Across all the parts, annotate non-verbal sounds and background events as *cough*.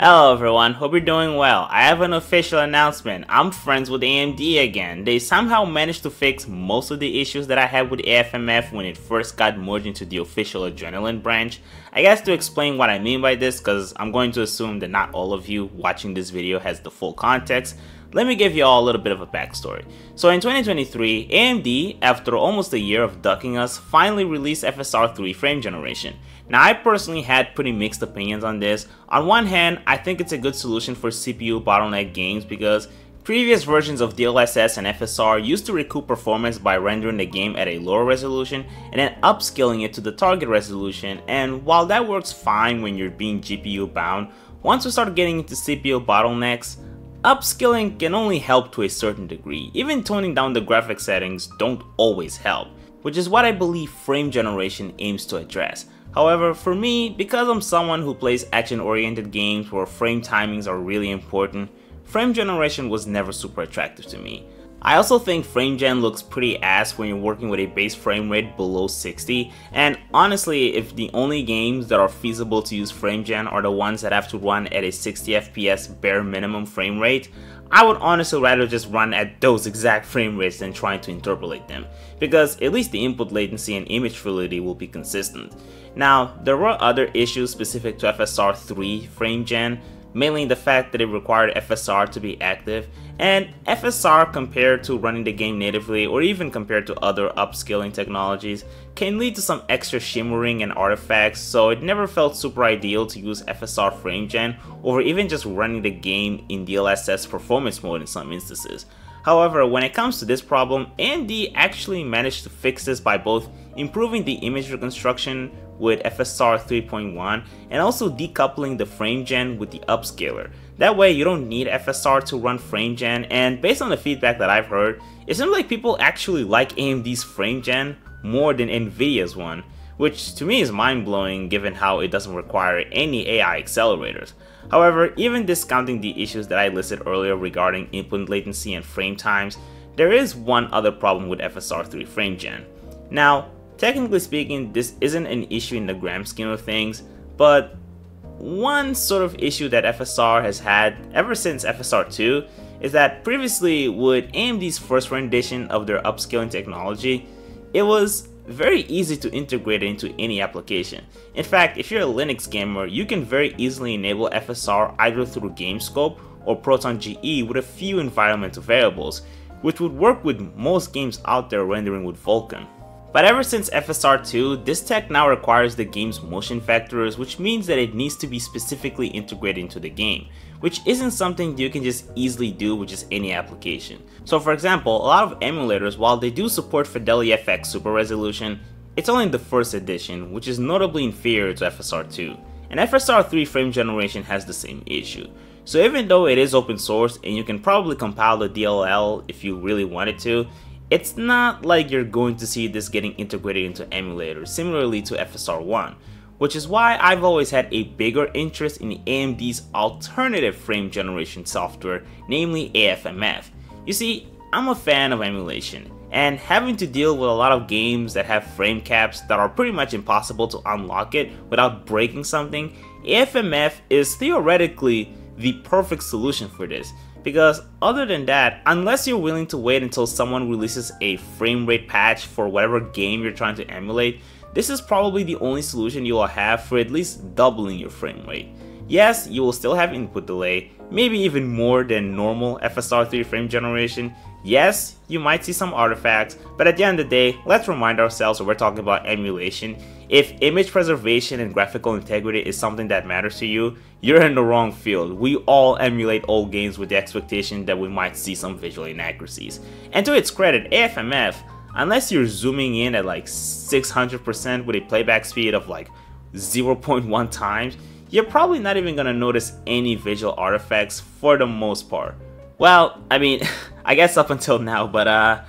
Hello everyone, hope you're doing well. I have an official announcement. I'm friends with AMD again. They somehow managed to fix most of the issues that I had with AFMF when it first got merged into the official Adrenalin branch. I guess to explain what I mean by this, because I'm going to assume that not all of you watching this video has the full context, let me give you all a little bit of a backstory. So in 2023, AMD, after almost a year of ducking us, finally released FSR 3 frame generation. Now I personally had pretty mixed opinions on this. On one hand, I think it's a good solution for CPU bottleneck games because Previous versions of DLSS and FSR used to recoup performance by rendering the game at a lower resolution and then upscaling it to the target resolution and while that works fine when you're being GPU bound, once we start getting into CPU bottlenecks, Upscaling can only help to a certain degree, even toning down the graphic settings don't always help, which is what I believe frame generation aims to address. However, for me, because I'm someone who plays action-oriented games where frame timings are really important, frame generation was never super attractive to me. I also think frame gen looks pretty ass when you're working with a base frame rate below 60 and honestly if the only games that are feasible to use frame gen are the ones that have to run at a 60 fps bare minimum frame rate, I would honestly rather just run at those exact frame rates than trying to interpolate them, because at least the input latency and image fidelity will be consistent. Now, there were other issues specific to FSR 3 frame gen, mainly the fact that it required FSR to be active, and FSR compared to running the game natively or even compared to other upscaling technologies can lead to some extra shimmering and artifacts so it never felt super ideal to use FSR frame gen or even just running the game in DLSS performance mode in some instances. However, when it comes to this problem, AMD actually managed to fix this by both improving the image reconstruction with FSR 3.1 and also decoupling the frame gen with the upscaler. That way you don't need FSR to run frame gen and based on the feedback that I've heard, it seems like people actually like AMD's frame gen more than Nvidia's one, which to me is mind-blowing given how it doesn't require any AI accelerators. However, even discounting the issues that I listed earlier regarding input latency and frame times, there is one other problem with FSR 3 frame gen. Now, Technically speaking, this isn't an issue in the grand scheme of things, but one sort of issue that FSR has had ever since FSR 2 is that previously with AMD's first rendition of their upscaling technology, it was very easy to integrate it into any application. In fact, if you're a Linux gamer, you can very easily enable FSR either through GameScope or Proton GE with a few environmental variables, which would work with most games out there rendering with Vulkan. But ever since FSR 2, this tech now requires the game's motion vectors, which means that it needs to be specifically integrated into the game, which isn't something you can just easily do with just any application. So for example, a lot of emulators, while they do support FidelityFX Super Resolution, it's only the first edition, which is notably inferior to FSR 2. And FSR 3 frame generation has the same issue. So even though it is open source and you can probably compile the DLL if you really wanted to, it's not like you're going to see this getting integrated into emulators similarly to FSR1, which is why I've always had a bigger interest in AMD's alternative frame generation software, namely AFMF. You see, I'm a fan of emulation, and having to deal with a lot of games that have frame caps that are pretty much impossible to unlock it without breaking something, AFMF is theoretically the perfect solution for this because other than that, unless you're willing to wait until someone releases a frame rate patch for whatever game you're trying to emulate, this is probably the only solution you will have for at least doubling your frame rate. Yes, you will still have input delay, maybe even more than normal FSR3 frame generation. Yes, you might see some artifacts, but at the end of the day, let's remind ourselves when we're talking about emulation, if image preservation and graphical integrity is something that matters to you, you're in the wrong field. We all emulate old games with the expectation that we might see some visual inaccuracies. And to its credit, AFMF, unless you're zooming in at like 600% with a playback speed of like 0.1 times, you're probably not even gonna notice any visual artifacts for the most part. Well, I mean, *laughs* I guess up until now, but uh,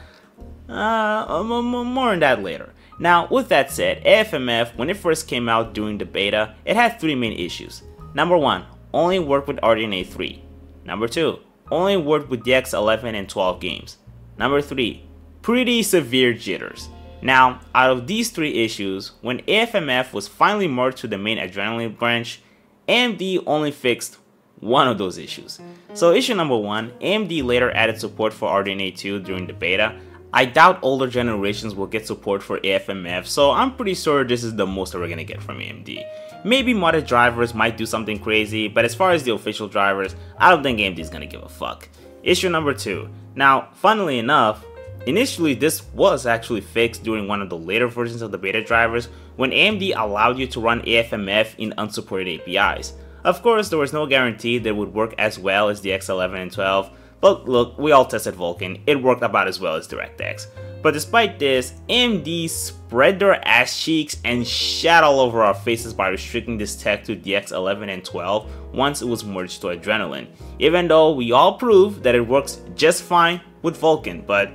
uh, more on that later. Now, with that said, AFMF, when it first came out during the beta, it had three main issues. Number 1, only worked with RDNA 3. Number 2, only worked with DX11 and 12 games. Number 3, pretty severe jitters. Now, out of these three issues, when AFMF was finally merged to the main Adrenalin branch, AMD only fixed one of those issues. So issue number one, AMD later added support for RDNA 2 during the beta. I doubt older generations will get support for AFMF, so I'm pretty sure this is the most that we're gonna get from AMD. Maybe modded drivers might do something crazy, but as far as the official drivers, I don't think AMD is gonna give a fuck. Issue number two. Now, funnily enough, Initially, this was actually fixed during one of the later versions of the beta drivers when AMD allowed you to run AFMF in unsupported APIs. Of course, there was no guarantee that it would work as well as DX11 and 12, but look, we all tested Vulkan, it worked about as well as DirectX. But despite this, AMD spread their ass cheeks and shat all over our faces by restricting this tech to DX11 and 12 once it was merged to Adrenalin, even though we all proved that it works just fine with Vulkan, but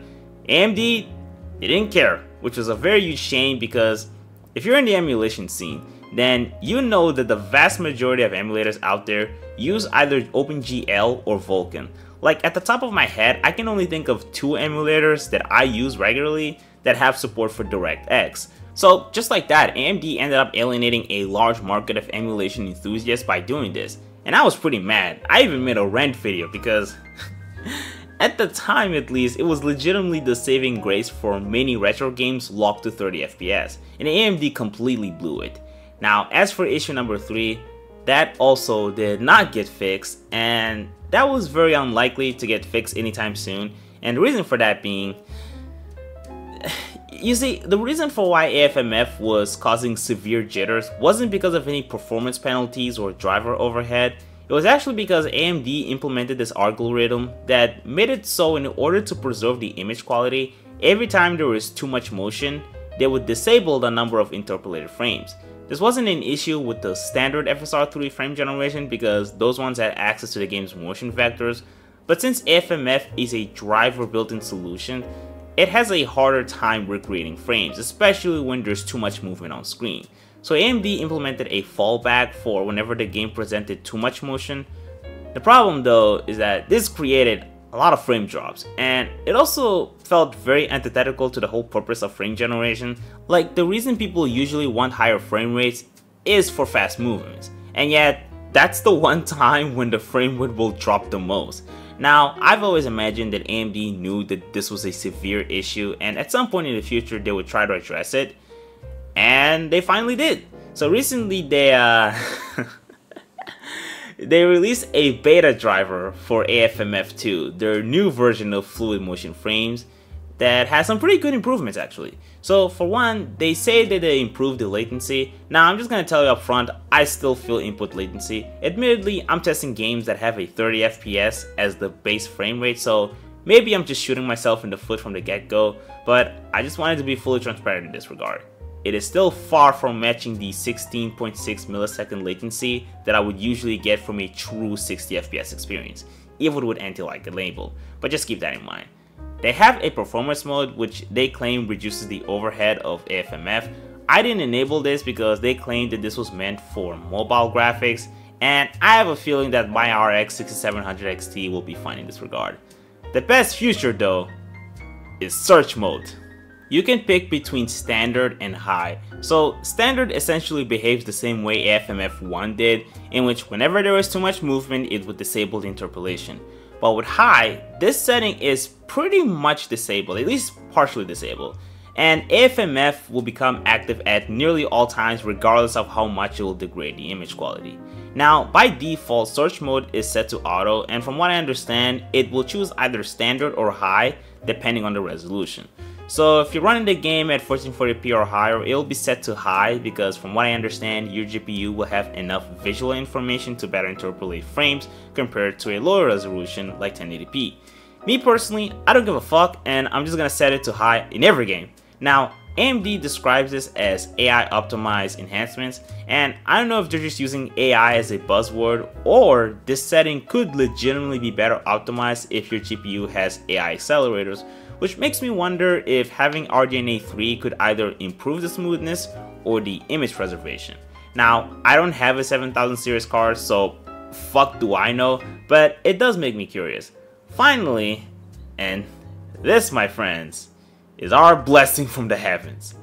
AMD, they didn't care, which was a very huge shame because if you're in the emulation scene, then you know that the vast majority of emulators out there use either OpenGL or Vulkan. Like at the top of my head, I can only think of two emulators that I use regularly that have support for DirectX. So just like that, AMD ended up alienating a large market of emulation enthusiasts by doing this. And I was pretty mad. I even made a rant video because *laughs* At the time at least, it was legitimately the saving grace for many retro games locked to 30 FPS, and AMD completely blew it. Now, as for issue number 3, that also did not get fixed, and that was very unlikely to get fixed anytime soon, and the reason for that being, *sighs* you see, the reason for why AFMF was causing severe jitters wasn't because of any performance penalties or driver overhead, it was actually because AMD implemented this algorithm that made it so in order to preserve the image quality, every time there was too much motion, they would disable the number of interpolated frames. This wasn't an issue with the standard FSR3 frame generation because those ones had access to the game's motion vectors, but since AFMF is a driver built-in solution, it has a harder time recreating frames, especially when there's too much movement on screen. So AMD implemented a fallback for whenever the game presented too much motion. The problem though is that this created a lot of frame drops and it also felt very antithetical to the whole purpose of frame generation. Like the reason people usually want higher frame rates is for fast movements and yet that's the *laughs* one time when the frame rate will drop the most. Now, I've always imagined that AMD knew that this was a severe issue and at some point in the future they would try to address it and they finally did. So recently they uh, *laughs* they released a beta driver for AFMF2, their new version of fluid motion frames that has some pretty good improvements actually. So for one, they say that they improved the latency. Now I'm just gonna tell you up front, I still feel input latency. Admittedly, I'm testing games that have a 30 FPS as the base frame rate, so maybe I'm just shooting myself in the foot from the get-go, but I just wanted to be fully transparent in this regard it is still far from matching the 16.6 millisecond latency that I would usually get from a true 60 FPS experience, even with anti-lag enable, but just keep that in mind. They have a performance mode which they claim reduces the overhead of AFMF. I didn't enable this because they claimed that this was meant for mobile graphics, and I have a feeling that my RX 6700 XT will be fine in this regard. The best future though is search mode. You can pick between standard and high. So standard essentially behaves the same way AFMF1 did, in which whenever there is too much movement it would disable the interpolation. But with high, this setting is pretty much disabled, at least partially disabled. And AFMF will become active at nearly all times regardless of how much it will degrade the image quality. Now, by default, search mode is set to auto, and from what I understand, it will choose either standard or high depending on the resolution. So if you're running the game at 1440p or higher, it'll be set to high because from what I understand, your GPU will have enough visual information to better interpolate frames compared to a lower resolution like 1080p. Me personally, I don't give a fuck and I'm just gonna set it to high in every game. Now, AMD describes this as AI optimized enhancements and I don't know if they're just using AI as a buzzword or this setting could legitimately be better optimized if your GPU has AI accelerators which makes me wonder if having RDNA 3 could either improve the smoothness or the image preservation. Now, I don't have a 7000 series card, so fuck do I know, but it does make me curious. Finally, and this, my friends, is our blessing from the heavens.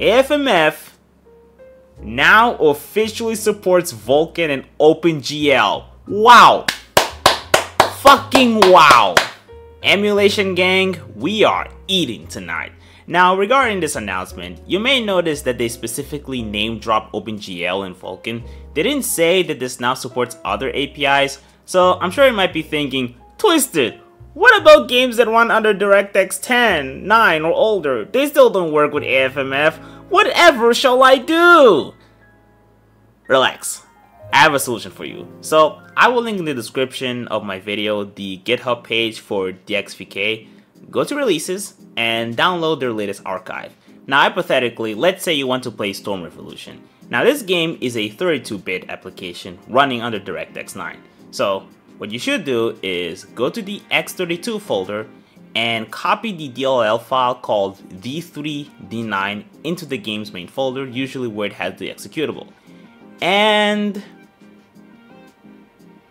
AFMF now officially supports Vulkan and OpenGL. Wow! Fucking wow! Emulation gang, we are eating tonight. Now, regarding this announcement, you may notice that they specifically name drop OpenGL and Vulkan. They didn't say that this now supports other APIs, so I'm sure you might be thinking, Twisted, what about games that run under DirectX 10, 9, or older? They still don't work with AFMF. Whatever shall I do? Relax. I have a solution for you. So, I will link in the description of my video the GitHub page for DXVK. Go to releases and download their latest archive. Now, hypothetically, let's say you want to play Storm Revolution. Now, this game is a 32-bit application running under DirectX 9. So, what you should do is go to the x32 folder and copy the DLL file called d3d9 into the game's main folder, usually where it has the executable. And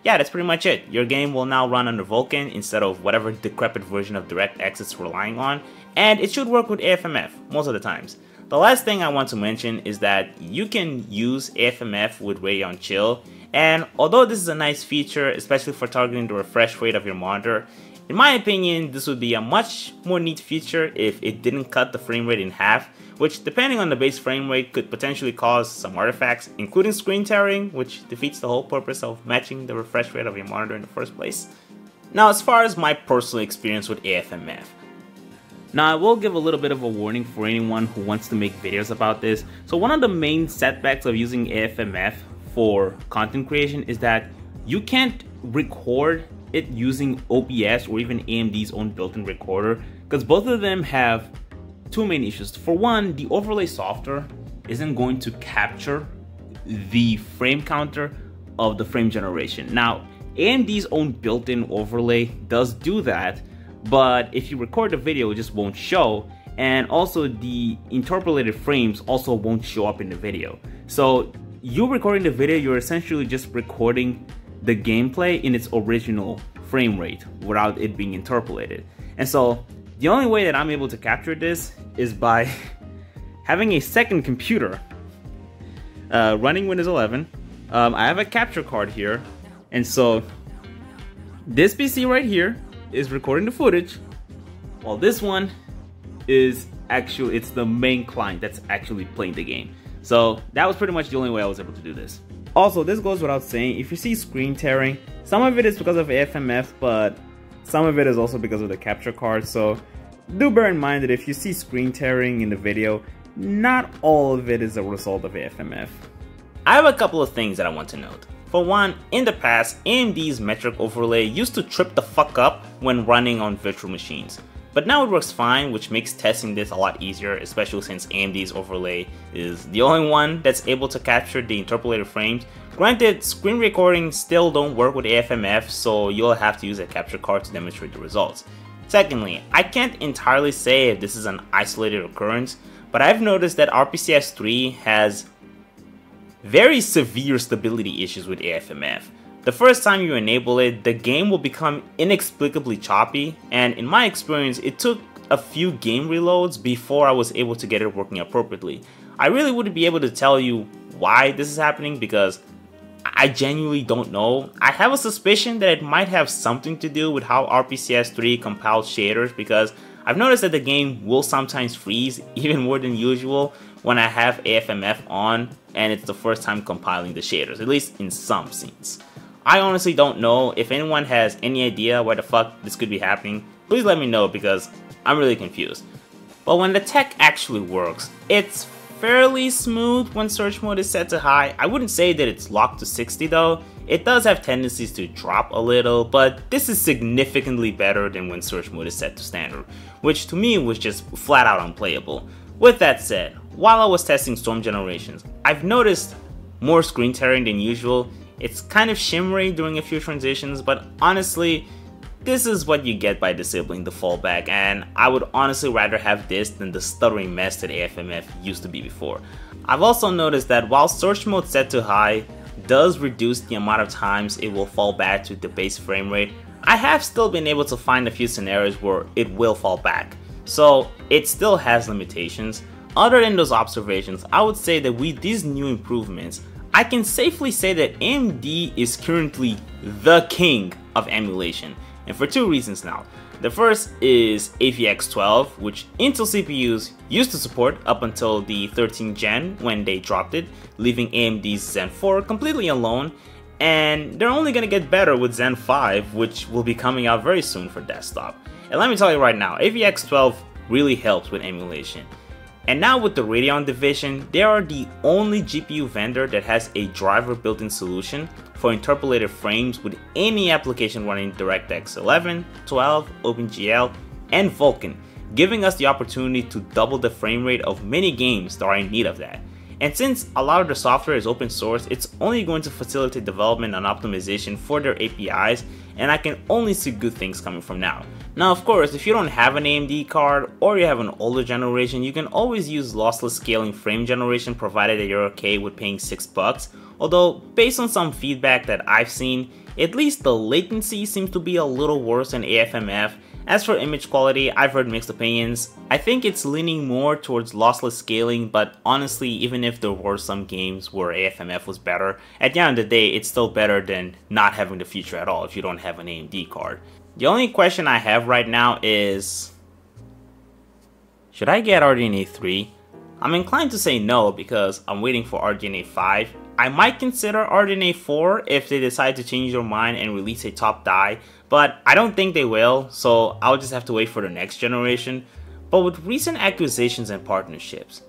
yeah, that's pretty much it. Your game will now run under Vulkan instead of whatever decrepit version of DirectX it's relying on, and it should work with AFMF most of the times. The last thing I want to mention is that you can use AFMF with Radeon Chill, and although this is a nice feature, especially for targeting the refresh rate of your monitor, in my opinion, this would be a much more neat feature if it didn't cut the frame rate in half, which depending on the base frame rate could potentially cause some artifacts, including screen tearing, which defeats the whole purpose of matching the refresh rate of your monitor in the first place. Now as far as my personal experience with AFMF, now I will give a little bit of a warning for anyone who wants to make videos about this. So one of the main setbacks of using AFMF for content creation is that you can't record it using OBS or even AMD's own built-in recorder because both of them have two main issues. For one, the overlay software isn't going to capture the frame counter of the frame generation. Now, AMD's own built-in overlay does do that, but if you record the video, it just won't show. And also the interpolated frames also won't show up in the video. So you recording the video, you're essentially just recording the gameplay in its original frame rate without it being interpolated. And so the only way that I'm able to capture this is by *laughs* having a second computer uh, running Windows 11. Um, I have a capture card here, and so this PC right here is recording the footage, while this one is actually, it's the main client that's actually playing the game. So that was pretty much the only way I was able to do this. Also, this goes without saying, if you see screen tearing, some of it is because of AFMF, but some of it is also because of the capture card, so do bear in mind that if you see screen tearing in the video, not all of it is a result of AFMF. I have a couple of things that I want to note. For one, in the past, AMD's metric overlay used to trip the fuck up when running on virtual machines. But now it works fine, which makes testing this a lot easier, especially since AMD's overlay is the only one that's able to capture the interpolated frames. Granted, screen recordings still don't work with AFMF, so you'll have to use a capture card to demonstrate the results. Secondly, I can't entirely say if this is an isolated occurrence, but I've noticed that RPCS3 has very severe stability issues with AFMF. The first time you enable it, the game will become inexplicably choppy, and in my experience, it took a few game reloads before I was able to get it working appropriately. I really wouldn't be able to tell you why this is happening because I genuinely don't know. I have a suspicion that it might have something to do with how RPCS3 compiles shaders because I've noticed that the game will sometimes freeze *laughs* even more than usual when I have AFMF on and it's the first time compiling the shaders, at least in some scenes. I honestly don't know if anyone has any idea why the fuck this could be happening, please let me know because I'm really confused. But when the tech actually works, it's fairly smooth when search mode is set to high. I wouldn't say that it's locked to 60 though. It does have tendencies to drop a little, but this is significantly better than when search mode is set to standard, which to me was just flat out unplayable. With that said, while I was testing Storm Generations, I've noticed more screen tearing than usual. It's kind of shimmery during a few transitions, but honestly, this is what you get by disabling the fallback, and I would honestly rather have this than the stuttering mess that AFMF used to be before. I've also noticed that while search mode set to high does reduce the amount of times it will fall back to the base frame rate, I have still been able to find a few scenarios where it will fall back. So it still has limitations. Other than those observations, I would say that with these new improvements, I can safely say that AMD is currently the king of emulation, and for two reasons now. The first is AVX-512, which Intel CPUs used to support up until the 13th gen when they dropped it, leaving AMD's Zen 4 completely alone, and they're only gonna get better with Zen 5, which will be coming out very soon for desktop. And let me tell you right now, AVX-512 really helps with emulation. And now with the Radeon division, they are the only GPU vendor that has a driver built-in solution for interpolated frames with any application running DirectX 11, 12, OpenGL, and Vulkan, giving us the opportunity to double the frame rate of many games that are in need of that. And since a lot of the software is open source, it's only going to facilitate development and optimization for their APIs, and I can only see good things coming from now. Now of course, if you don't have an AMD card or you have an older generation, you can always use lossless scaling frame generation provided that you're okay with paying 6 bucks. Although, based on some feedback that I've seen, at least the latency seems to be a little worse than AFMF. As for image quality, I've heard mixed opinions. I think it's leaning more towards lossless scaling, but honestly, even if there were some games where AFMF was better, at the end of the day, it's still better than not having the feature at all if you don't have an AMD card. The only question I have right now is... Should I get RDNA 3? I'm inclined to say no because I'm waiting for RDNA 5. I might consider RDNA 4 if they decide to change their mind and release a top die, but I don't think they will, so I'll just have to wait for the next generation. But with recent acquisitions and partnerships,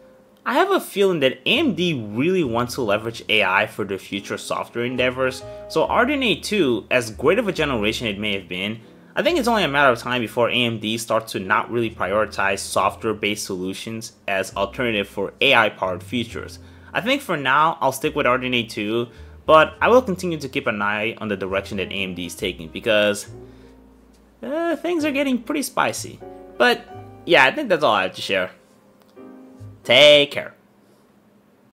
I have a feeling that AMD really wants to leverage AI for their future software endeavors, so RDNA 2, as great of a generation it may have been, I think it's only a matter of time before AMD starts to not really prioritize software-based solutions as alternative for AI-powered features. I think for now, I'll stick with RDNA 2, but I will continue to keep an eye on the direction that AMD is taking because uh, things are getting pretty spicy. But yeah, I think that's all I have to share. Take care.